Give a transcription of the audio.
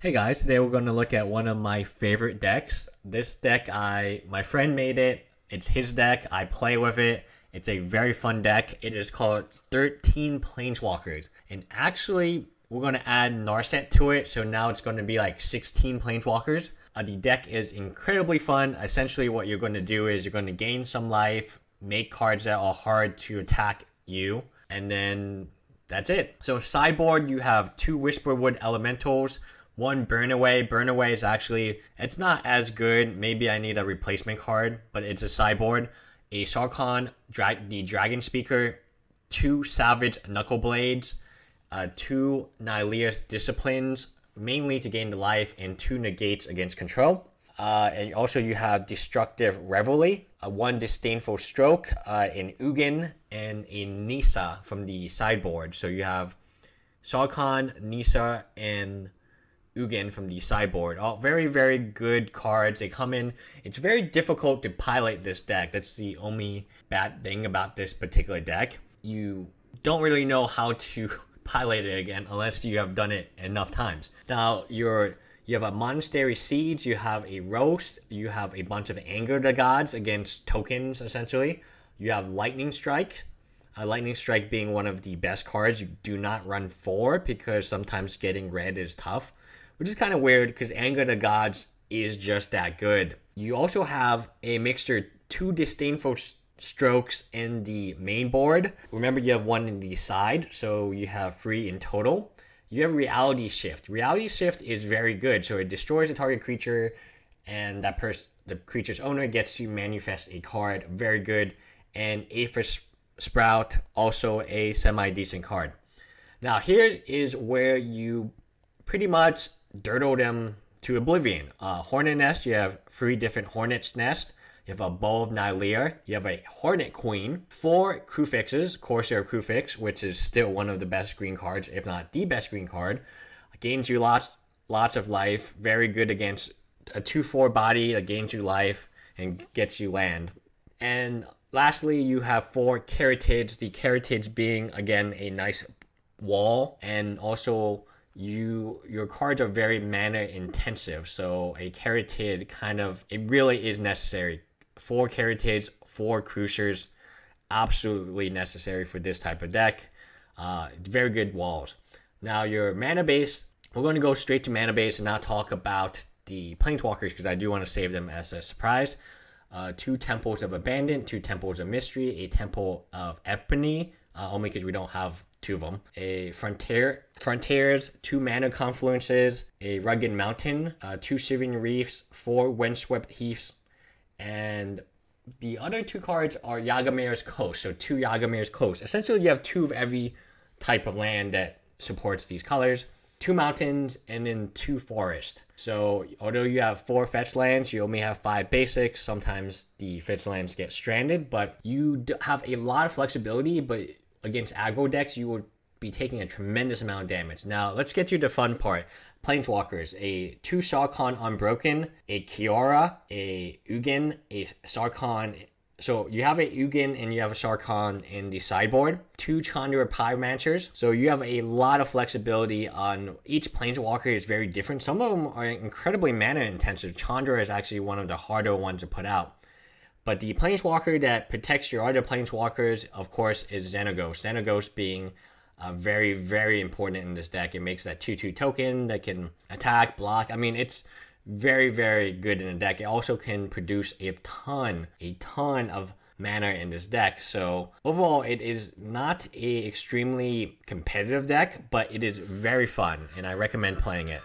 Hey guys, today we're going to look at one of my favorite decks. This deck, I my friend made it. It's his deck. I play with it. It's a very fun deck. It is called 13 Planeswalkers. And actually, we're going to add Narset to it. So now it's going to be like 16 Planeswalkers. Uh, the deck is incredibly fun. Essentially, what you're going to do is you're going to gain some life, make cards that are hard to attack you, and then that's it. So sideboard, you have two Whisperwood Elementals, one burn away. Burn away is actually it's not as good. Maybe I need a replacement card, but it's a sideboard. A drag the Dragon Speaker, two Savage Knuckle Blades, uh, two Nylea's Disciplines, mainly to gain the life, and two negates against control. Uh, and also you have Destructive Revelry, uh, one Disdainful Stroke, uh, an Ugin, and a Nissa from the sideboard. So you have Sarkhan, Nissa, and Ugin from the sideboard. All very, very good cards. They come in. It's very difficult to pilot this deck. That's the only bad thing about this particular deck. You don't really know how to pilot it again unless you have done it enough times. Now you're you have a monastery siege, you have a roast, you have a bunch of anger the gods against tokens essentially. You have lightning strike. Uh, lightning strike being one of the best cards you do not run for because sometimes getting red is tough which is kind of weird because Anger the Gods is just that good. You also have a mixture, two disdainful strokes in the main board. Remember, you have one in the side, so you have three in total. You have Reality Shift. Reality Shift is very good, so it destroys the target creature, and that person, the creature's owner, gets to manifest a card. Very good. And A Aphis Sprout, also a semi decent card. Now, here is where you pretty much dirtle them to oblivion. Uh, Hornet Nest, you have three different Hornet's Nest. You have a Bow of Nylea. You have a Hornet Queen. Four Kruphixes, Courser Kruphix, which is still one of the best green cards, if not the best green card. Gains you lots, lots of life. Very good against a 2-4 body that gains you life and gets you land. And lastly, you have four Caryatids. The Caryatids being, again, a nice wall and also you your cards are very mana intensive. So a Caryatid kind of it really is necessary. Four Caryatids, four Cruciers, absolutely necessary for this type of deck. Uh, very good walls. Now your mana base, we're going to go straight to mana base and not talk about the planeswalkers because I do want to save them as a surprise. Uh, two temples of abandon, two temples of mystery, a temple of ebony, uh, only because we don't have two of them. A frontier, frontiers, two mana confluences, a rugged mountain, uh, two shivering reefs, four windswept heaths, and the other two cards are Yavimaya Coast. So two Yavimaya Coast. Essentially, you have two of every type of land that supports these colors. Two mountains and then two forests. So although you have four fetch lands, you only have five basics. Sometimes the fetch lands get stranded, but you have a lot of flexibility. But against aggro decks, you would be taking a tremendous amount of damage. Now, let's get to the fun part. Planeswalkers, a two Sarkhan Unbroken, a Kiora, a Ugin, a Sarkhan. So you have a Ugin and you have a Sarkhan in the sideboard. Two Chandra Pyromancers. So you have a lot of flexibility on each Planeswalker is very different. Some of them are incredibly mana intensive. Chandra is actually one of the harder ones to put out. But the planeswalker that protects your other planeswalkers, of course, is Xenagos. Xenagos being uh, very, very important in this deck. It makes that 2 2 token that can attack, block. I mean, it's very, very good in the deck. It also can produce a ton, a ton of mana in this deck. So overall, it is not a extremely competitive deck, but it is very fun, and I recommend playing it.